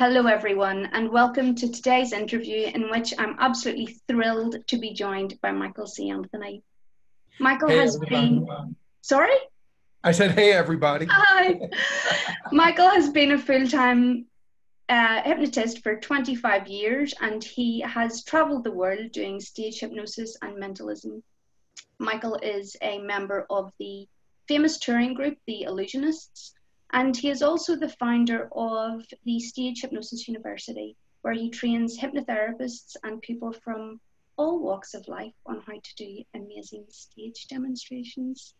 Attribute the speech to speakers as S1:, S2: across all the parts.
S1: Hello, everyone, and welcome to today's interview, in which I'm absolutely thrilled to be joined by Michael C. Anthony. Michael
S2: hey,
S1: has been. Sorry?
S2: I said, hey, everybody.
S1: Hi. Michael has been a full time uh, hypnotist for 25 years and he has traveled the world doing stage hypnosis and mentalism. Michael is a member of the famous touring group, the Illusionists and he is also the founder of the Stage Hypnosis University, where he trains hypnotherapists and people from all walks of life on how to do amazing stage demonstrations.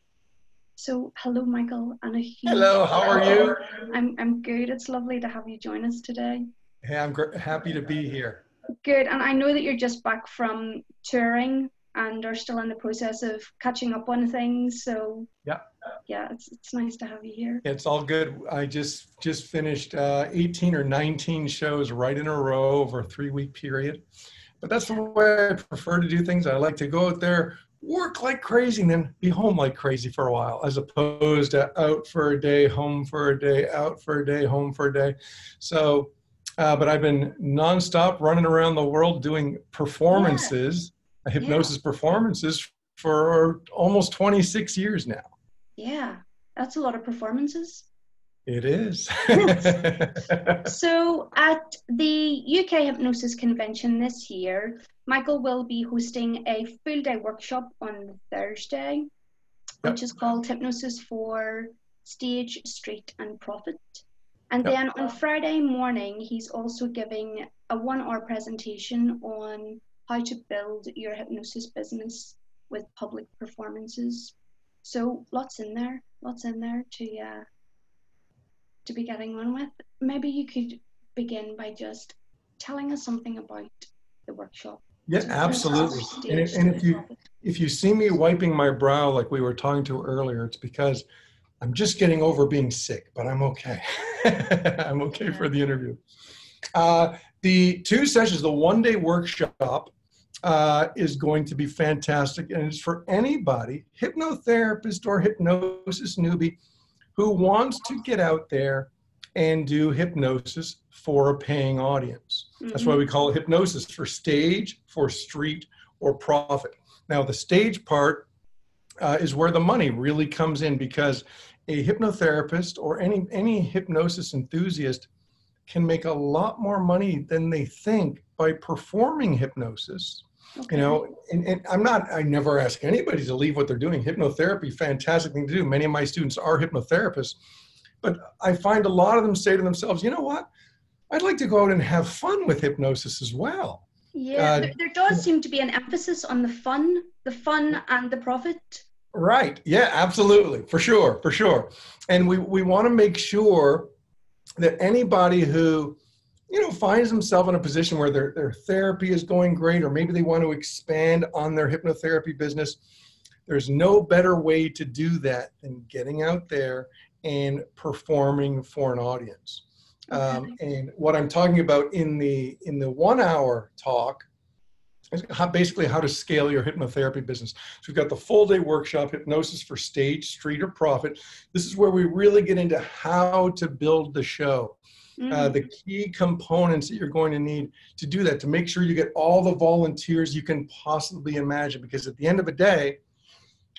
S1: So, hello, Michael, and a huge
S2: hello. How are you?
S1: I'm I'm good. It's lovely to have you join us today.
S2: Hey, I'm gr- happy to be here.
S1: Good, and I know that you're just back from touring and are still in the process of catching up on things. So
S2: yeah,
S1: yeah, it's it's nice to have you here.
S2: It's all good. I just just finished uh, 18 or 19 shows right in a row over a three week period. But that's the way I prefer to do things. I like to go out there, work like crazy, and then be home like crazy for a while, as opposed to out for a day, home for a day, out for a day, home for a day. So. Uh, but I've been nonstop running around the world doing performances hypnosis yeah. performances for almost 26 years now.
S1: Yeah, that's a lot of performances.
S2: It is.
S1: so, at the UK Hypnosis Convention this year, Michael will be hosting a full day workshop on Thursday, yep. which is called Hypnosis for Stage, Street, and Profit. And yep. then on Friday morning, he's also giving a one hour presentation on how to build your hypnosis business with public performances. So lots in there, lots in there to uh, to be getting on with. Maybe you could begin by just telling us something about the workshop.
S2: Yeah, absolutely. And, and if you if you see me wiping my brow like we were talking to earlier, it's because I'm just getting over being sick, but I'm okay. I'm okay for the interview. Uh, the two sessions, the one day workshop uh, is going to be fantastic. And it's for anybody, hypnotherapist or hypnosis newbie, who wants to get out there and do hypnosis for a paying audience. Mm-hmm. That's why we call it hypnosis for stage, for street, or profit. Now, the stage part uh, is where the money really comes in because a hypnotherapist or any any hypnosis enthusiast can make a lot more money than they think by performing hypnosis Okay. You know, and, and, I'm not, I never ask anybody to leave what they're doing. Hypnotherapy, fantastic thing to do. Many of my students are hypnotherapists, but I find a lot of them say to themselves, you know what? I'd like to go out and have fun with hypnosis as well.
S1: Yeah, uh, there, there does seem to be an emphasis on the fun, the fun and the profit.
S2: Right. Yeah, absolutely. For sure. For sure. And we, we want to make sure that anybody who you know finds themselves in a position where their, their therapy is going great or maybe they want to expand on their hypnotherapy business. There's no better way to do that than getting out there and performing for an audience. Okay. um, and what i'm talking about in the in the one hour talk is how, basically how to scale your hypnotherapy business. So we've got the full day workshop hypnosis for stage street or profit. This is where we really get into how to build the show mm. uh, the key components that you're going to need to do that to make sure you get all the volunteers you can possibly imagine. Because at the end of the day,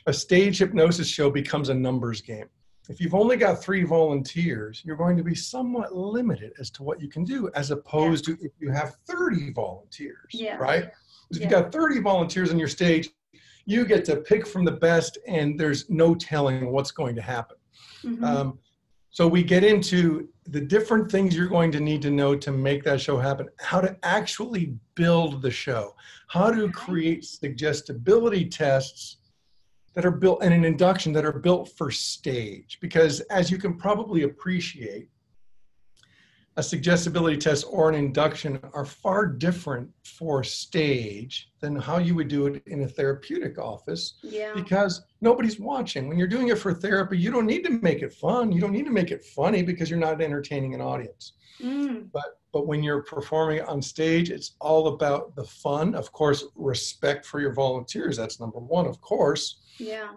S2: a stage hypnosis show becomes a numbers game. If you've only got three volunteers, you're going to be somewhat limited as to what you can do, as opposed yeah. to if you have 30 volunteers, yeah. right? If yeah. you've got 30 volunteers on your stage, you get to pick from the best, and there's no telling what's going to happen. Mm-hmm. Um, so we get into the different things you're going to need to know to make that show happen, how to actually build the show, how to create suggestibility tests that are built and an induction that are built for stage. Because as you can probably appreciate, a suggestibility test or an induction are far different for stage than how you would do it in a therapeutic office
S1: yeah.
S2: because nobody's watching. When you're doing it for therapy you don't need to make it fun. You don't need to make it funny because you're not entertaining an audience. Mm. but but when you're performing on stage it's all about the fun. Of course respect for your volunteers. That's number one of course.
S1: Yeah.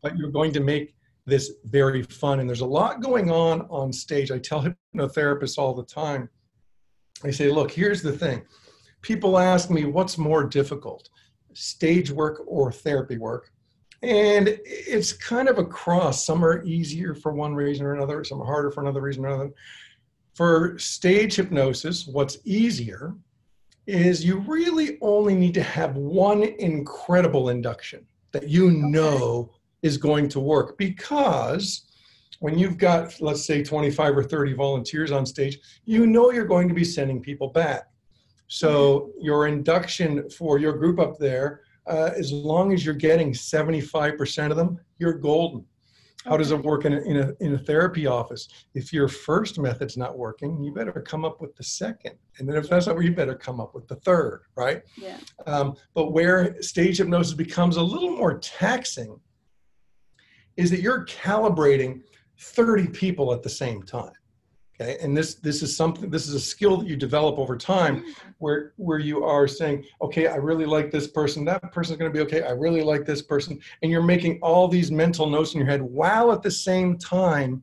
S2: But you're going to make this very fun. And there's a lot going on on stage. I tell hypnotherapists all the time I say, look, here's the thing. People ask me what's more difficult, stage work or therapy work? And it's kind of a cross. Some are easier for one reason or another, some are harder for another reason or another. For stage hypnosis, what's easier is you really only need to have one incredible induction that you know is going to work because when you've got let's say 25 or 30 volunteers on stage you know you're going to be sending people back so your induction for your group up there uh, as long as you're getting 75% of them you're golden how does it work in a, in, a, in a therapy office? If your first method's not working, you better come up with the second. And then if that's not where you better come up with the third, right?
S1: Yeah.
S2: Um, but where stage hypnosis becomes a little more taxing is that you're calibrating 30 people at the same time okay? And this this is something this is a skill that you develop over time mm. where where you are saying okay i really like this person that person's going to be okay i really like this person and you're making all these mental notes in your head while at the same time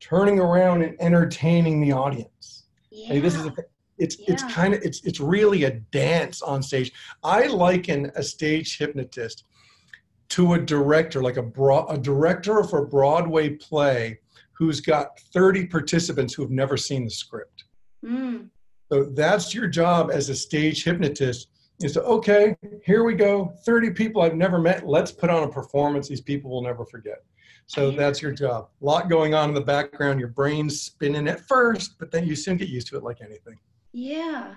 S2: turning around and entertaining the audience.
S1: Yeah.
S2: Hey, this is a, it's it's kind of it's it's really a dance on stage. I liken a stage hypnotist to a director like a broad a director of a broadway play who's got 30 participants who have never seen the script.
S1: Mm.
S2: so that's your job as a stage hypnotist is to okay here we go 30 people i've never met let's put on a performance these people will never forget. So that's your job. A lot going on in the background your brain's spinning at first but then you soon get used to it like anything.
S1: Yeah.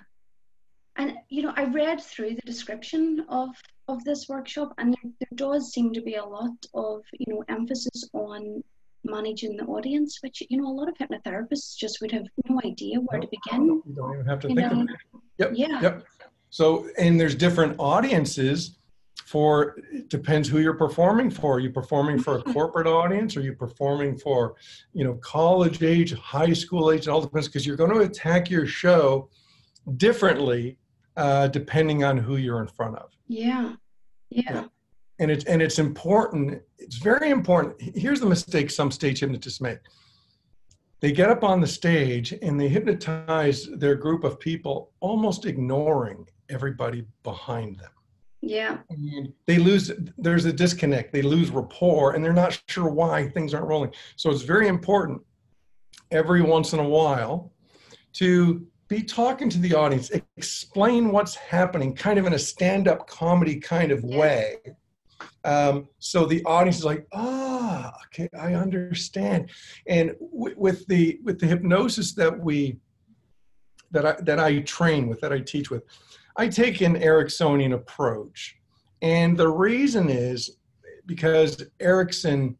S1: And you know, I read through the description of of this workshop and there, there does seem to be a lot of, you know, emphasis on managing the audience, which, you know, a lot of hypnotherapists just would have no idea where to begin.
S2: you don't even have to
S1: You
S2: think
S1: know,
S2: of it Yep.
S1: Yeah.
S2: Yep. So, and there's different audiences for, it depends who you're performing for. Are you performing for a
S1: Mhm.
S2: corporate audience? Are you performing for, you know, college age, high school age? It all depends because you're going to attack your show differently uh, depending on who you're in front of.
S1: Yeah. Yeah.
S2: And it's, and it's important. It's very important. Here's the mistake some stage hypnotists make. They get up on the stage and they hypnotize their group of people, almost ignoring everybody behind them.
S1: Yeah.
S2: and they lose there's a disconnect they lose rapport and they're not sure why things aren't rolling so it's very important every once in a while to be talking to the audience explain what's happening kind of in a stand-up comedy kind of way um, so the audience is like ah okay i understand and w- with the with the hypnosis that we that i that i train with that i teach with I take an Ericksonian approach. And the reason is because Erickson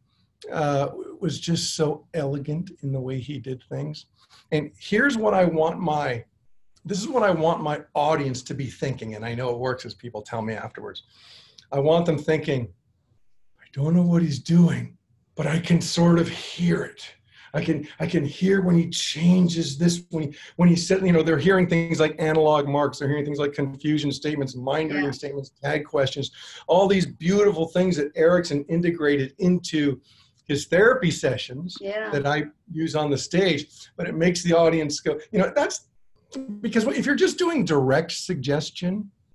S2: uh, was just so elegant in the way he did things. And here's what I want my this is what I want my audience to be thinking. And I know it works as people tell me afterwards. I want them thinking, I don't know what he's doing, but I can sort of hear it. I can I can hear when he changes this when he when he said you know they're hearing things like analog marks they're hearing things like confusion statements mind reading
S1: Yeah.
S2: statements tag questions all these beautiful things that Erickson integrated into his therapy sessions
S1: Yeah.
S2: that I use on the stage but it makes the audience go you know that's because if you're just doing direct suggestion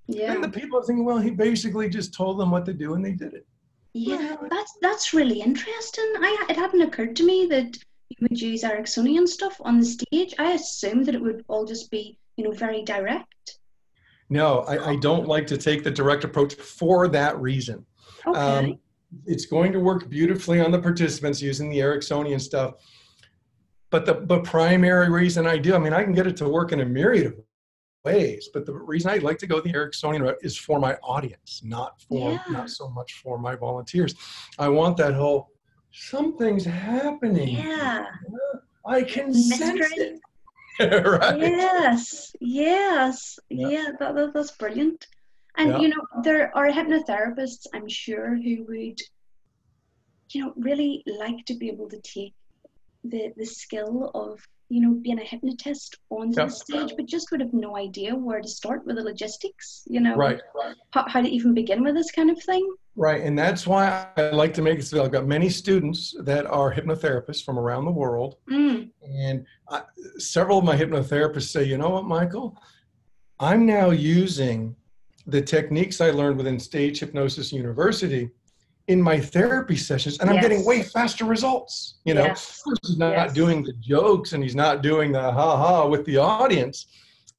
S1: Yeah.
S2: then the people are thinking well he basically just told them what to do and they did it
S1: Yeah, that's that's really interesting. I it hadn't occurred to me that you would use Ericksonian stuff on the stage. I assumed that it would all just be, you know, very direct.
S2: no I, I don't like to take the direct approach for that reason
S1: Okay.
S2: Um, it's going to work beautifully on the participants using the Ericksonian stuff. But the, the primary reason I do, I mean, I can get it to work in a myriad of ways, but the reason I like to go the Ericksonian route is for my audience, not for
S1: Yeah.
S2: not so much for my volunteers. I want that whole something's happening.
S1: yeah.
S2: I can sense it. right.
S1: Yes. Yes.
S2: Yeah.
S1: Yeah. That, that that's brilliant. And
S2: Yeah.
S1: you know, there are hypnotherapists, I'm sure, who would, you know, really like to be able to take the the skill of you know being a hypnotist onto
S2: Yeah.
S1: the stage, but just would have no idea where to start with the logistics. You know,
S2: Right.
S1: how, how to even begin with this kind of thing.
S2: Right, and that's why I like to make it so I've got many students that are hypnotherapists from around the world,
S1: Mm,
S2: and I, several of my hypnotherapists say, you know what, Michael, I'm now using the techniques I learned within Stage Hypnosis University in my therapy sessions and I'm getting way faster results. You know, yes. he's not yes. doing the jokes and he's not doing the ha ha with the audience,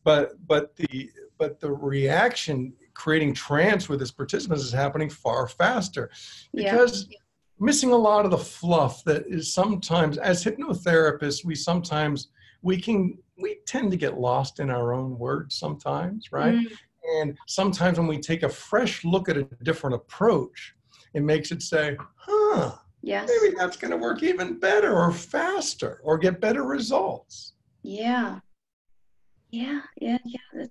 S2: but but the but the reaction creating trance with his participants is happening far faster because yeah. missing a lot of the fluff that is sometimes as hypnotherapists we sometimes we can we tend to get lost in our own words sometimes right mm. And sometimes when we take a fresh look at a different approach it makes it say, huh,
S1: yes.
S2: maybe that's going to work even better or faster or get better results.
S1: Yeah. Yeah, yeah, yeah.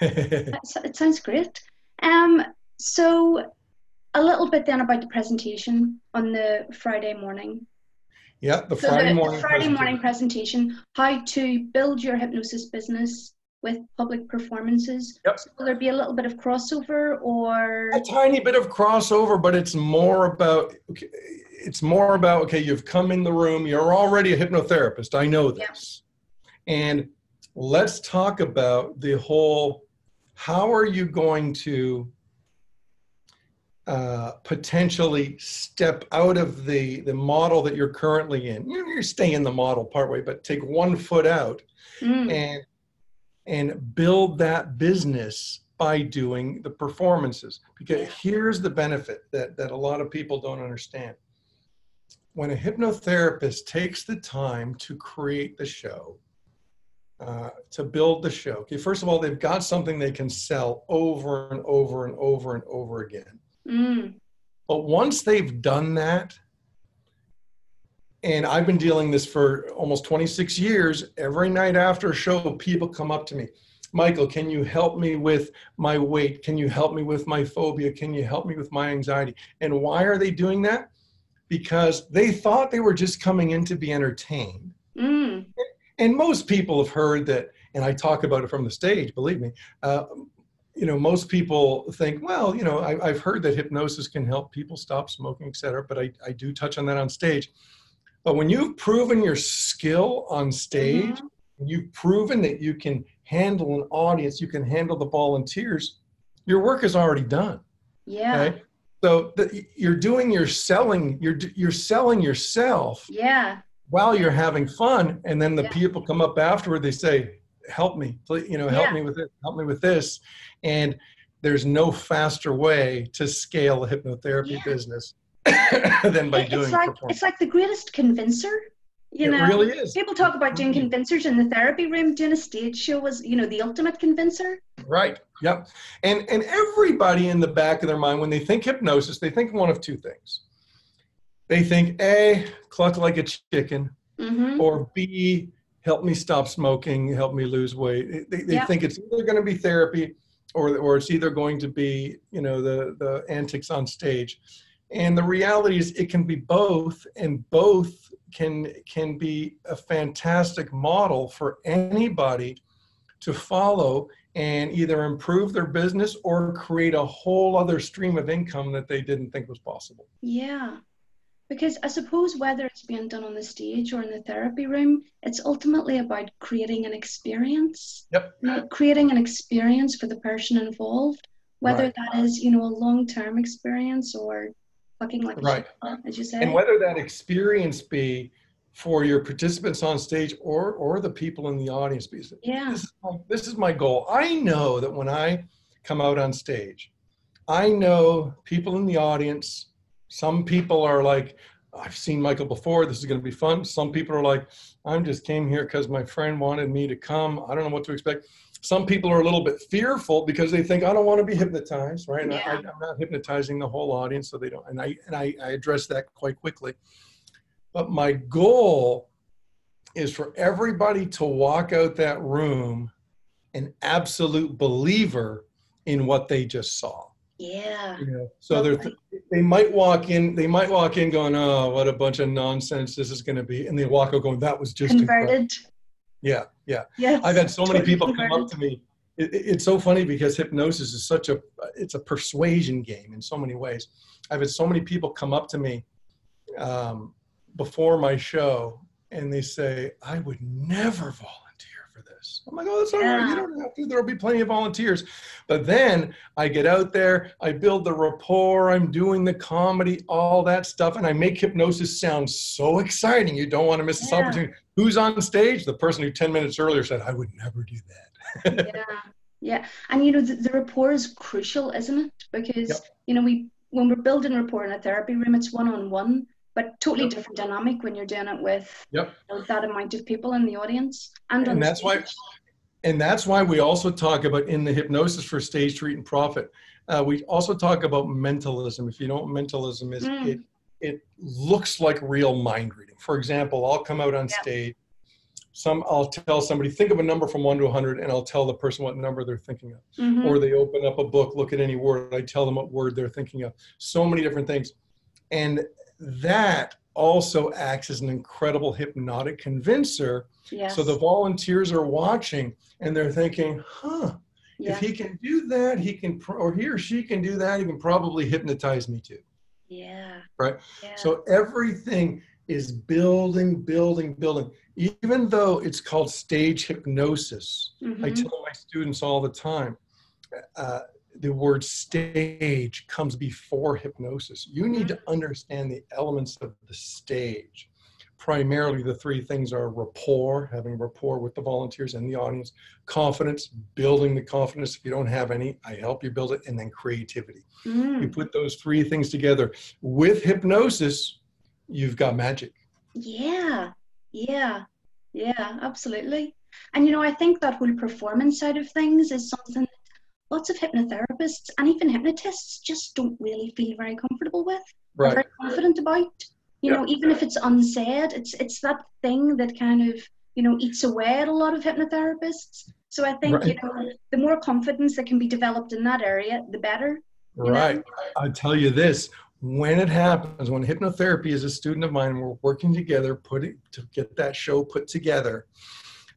S1: it sounds great. Um, so a little bit then about the presentation on the Friday morning.
S2: Yeah, the Friday
S1: so the,
S2: morning.
S1: The Friday morning presentation, how to build your hypnosis business with public performances.
S2: Yep.
S1: So will there be a little bit of crossover or
S2: a tiny bit of crossover, but it's more about okay, it's more about okay, you've come in the room, you're already a hypnotherapist. I know this. Yep. And let's talk about the whole how are you going to uh, potentially step out of the the model that you're currently in. You're, you're staying in the model partway, but take one foot out mm. and and build that business by doing the performances. Because here's the benefit that, that a lot of people don't understand. When a hypnotherapist takes the time to create the show, uh, to build the show, okay, first of all, they've got something they can sell over and over and over and over again. Mm. But once they've done that, and I've been dealing this for almost 26 years. Every night after a show, people come up to me. Michael, can you help me with my weight? Can you help me with my phobia? Can you help me with my anxiety? And why are they doing that? Because they thought they were just coming in to be entertained. Mm. And most people have heard that, and I talk about it from the stage, believe me. Uh, you know, most people think, well, you know, I, have heard that hypnosis can help people stop smoking, et cetera, but I, I do touch on that on stage. But when you've proven your skill on stage, mm-hmm. you've proven that you can handle an audience, you can handle the volunteers, your work is already done.
S1: Yeah. Okay?
S2: So the, you're doing your selling, you're you're selling yourself.
S1: Yeah.
S2: While you're having fun, and then the yeah. people come up afterward, they say, "Help me, please, you know, help yeah. me with it, help me with this," and there's no faster way to scale a hypnotherapy yeah. business than by
S1: it's
S2: doing
S1: like it's like the greatest convincer you know?
S2: it really is.
S1: People talk about doing convincers in the therapy room. Doing a stage show was you know the ultimate convincer.
S2: Right. Yep. And and everybody in the back of their mind when they think hypnosis they think one of two things. They think a cluck like a chicken mm-hmm. or b help me stop smoking help me lose weight. They, they yep. think it's either going to be therapy or or it's either going to be you know the the antics on stage and the reality is it can be both and both can can be a fantastic model for anybody to follow and either improve their business or create a whole other stream of income that they didn't think was possible.
S1: Yeah. Because i suppose whether it's being done on the stage or in the therapy room it's ultimately about creating an experience.
S2: Yep.
S1: You know, creating an experience for the person involved whether right. that is you know a long-term experience or like
S2: right.
S1: As you say.
S2: And whether that experience be for your participants on stage or or the people in the audience, because
S1: yeah.
S2: this is my, this is my goal. I know that when I come out on stage, I know people in the audience. Some people are like, I've seen Michael before. This is going to be fun. Some people are like, I'm just came here because my friend wanted me to come. I don't know what to expect some people are a little bit fearful because they think I don't want to be hypnotized, right? And yeah. I, am not hypnotizing the whole audience, so they don't. And I and I, I address that quite quickly. But my goal is for everybody to walk out that room an absolute believer in what they just saw.
S1: Yeah.
S2: You know, so they're they might walk in, they might walk in going, "Oh, what a bunch of nonsense this is going to be," and they walk out going, "That was just
S1: converted." Incredible.
S2: Yeah, yeah.
S1: Yes,
S2: I've had so many people come up to me. It, it, it's so funny because hypnosis is such a it's a persuasion game in so many ways. I've had so many people come up to me um, before my show and they say, "I would never volunteer." For this. I'm like, oh, that's all yeah. right. You don't have to. There'll be plenty of volunteers. But then I get out there, I build the rapport, I'm doing the comedy, all that stuff, and I make hypnosis sound so exciting. You don't want to miss this yeah. opportunity. Who's on stage? The person who 10 minutes earlier said, I would never do
S1: that. yeah. Yeah. And you know, the, the rapport is crucial, isn't it? Because, yep. you know, we when we're building rapport in a therapy room, it's one on one but totally yep. different dynamic when you're doing it with
S2: yep.
S1: you know, that amount of people in the audience and,
S2: and that's why and that's why we also talk about in the hypnosis for stage street and profit uh, we also talk about mentalism if you know what mentalism is mm. it it looks like real mind reading for example i'll come out on yep. stage some i'll tell somebody think of a number from 1 to 100 and i'll tell the person what number they're thinking of mm-hmm. or they open up a book look at any word i tell them what word they're thinking of so many different things and that also acts as an incredible hypnotic convincer. Yes. So the volunteers are watching and they're thinking, huh, yeah. if he can do that, he can, or he or she can do that, he can probably hypnotize me too.
S1: Yeah.
S2: Right. Yeah. So everything is building, building, building. Even though it's called stage hypnosis, mm-hmm. I tell my students all the time, uh, the word stage comes before hypnosis. You need to mm-hmm. understand the elements of the stage. Primarily, the three things are rapport, having rapport with the volunteers and the audience, confidence, building the confidence. If you don't have any, I help you build it, and then creativity. Mm. You put those three things together. With hypnosis, you've got magic.
S1: Yeah, yeah, yeah, absolutely. And you know, I think that whole performance side of things is something lots of hypnotherapists and even hypnotists just don't really feel very comfortable with, right. very confident about. You know, even if it's unsaid, it's it's that thing that kind of you know eats away at a lot of hypnotherapists. So I think right. you know the more confidence that can be developed in that area, the better.
S2: Right. Know? I tell you this: when it happens, when hypnotherapy is a student of mine, we're working together, putting to get that show put together.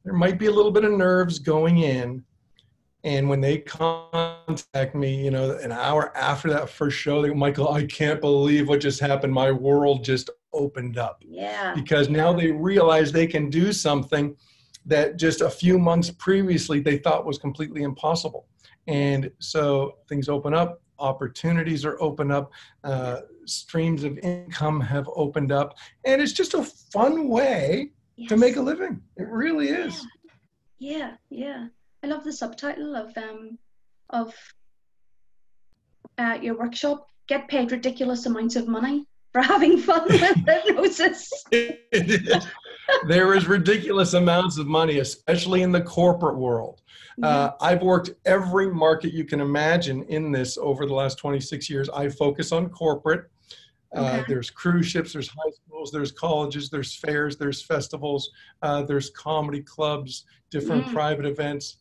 S2: There might be a little bit of nerves going in, and when they contact me, you know, an hour after that first show, they go, Michael, I can't believe what just happened. My world just opened up.
S1: Yeah.
S2: Because now they realize they can do something that just a few months previously they thought was completely impossible. And so things open up, opportunities are open up, uh, streams of income have opened up, and it's just a fun way yes. to make a living. It really is.
S1: Yeah, yeah. yeah. I love the subtitle of um of uh, your workshop. Get paid ridiculous amounts of money for having fun with hypnosis.
S2: there is ridiculous amounts of money, especially in the corporate world. Uh, I've worked every market you can imagine in this over the last 26 years. I focus on corporate. Uh, okay. there's cruise ships, there's high schools, there's colleges, there's fairs, there's festivals, uh, there's comedy clubs, different mm. private events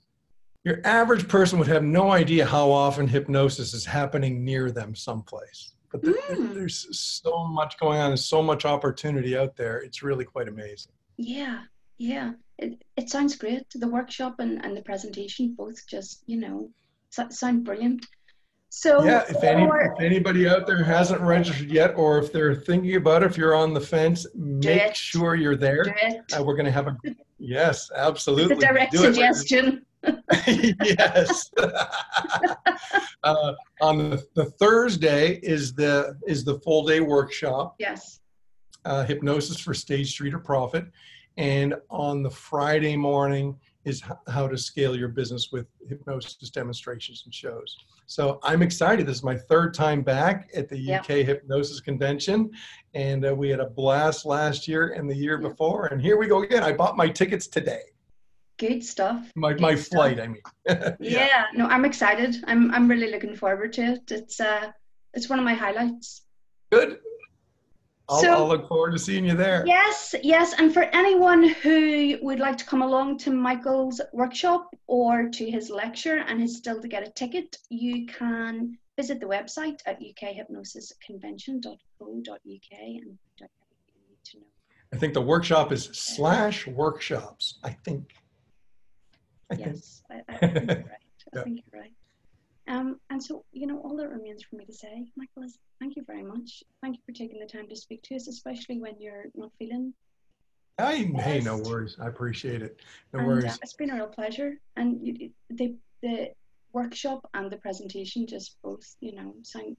S2: your average person would have no idea how often hypnosis is happening near them someplace. But mm. there's so much going on and so much opportunity out there. It's really quite amazing.
S1: Yeah, yeah. It, it sounds great. The workshop and, and the presentation both just, you know, sound brilliant. So
S2: yeah, if, any, if anybody out there hasn't registered yet, or if they're thinking about it, if you're on the fence, make it. sure you're there. Uh, we're going to have a yes, absolutely.
S1: The direct suggestion.
S2: yes. uh, on the, the, Thursday is the is the full day workshop.
S1: Yes.
S2: Uh, hypnosis for stage street or profit, and on the Friday morning is how to scale your business with hypnosis demonstrations and shows. So I'm excited. This is my third time back at the UK Hypnosis Convention, and uh, we had a blast last year and the year before, and here we go again. I bought my tickets today.
S1: Good stuff.
S2: My,
S1: Good
S2: my stuff. flight, I mean.
S1: yeah. yeah. no, I'm excited. I'm I'm really looking forward to it. It's uh it's one of my highlights.
S2: Good. I'll, so, I'll look forward to seeing you there.
S1: Yes, yes. And for anyone who would like to come along to Michael's workshop or to his lecture and is still to get a ticket, you can visit the website at ukhypnosisconvention.co.uk and.
S2: I think the workshop is slash workshops, I think.
S1: Yes, I, I, think you're right. I think you're right. Um, and so, you know, all that remains for me to say, Michael, is thank you very much. Thank you for taking the time to speak to us, especially when you're not feeling
S2: I, hey, no worries. I appreciate it. No
S1: and, uh,
S2: worries.
S1: it's been a real pleasure. And you, the the workshop and the presentation just both, you know, sound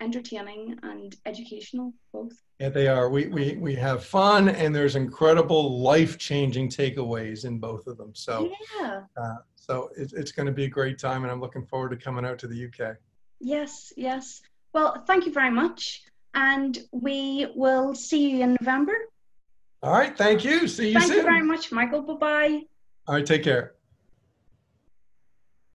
S1: entertaining and educational both.
S2: Yeah, they are. We we we have fun, and there's incredible life changing takeaways in both of them. So
S1: yeah.
S2: Uh, so it, it's going to be a great time, and I'm looking forward to coming out to the UK.
S1: Yes, yes. Well, thank you very much, and we will see you in November.
S2: All right. Thank you. See you
S1: thank
S2: soon.
S1: Thank you very much, Michael. Bye bye.
S2: All right. Take care.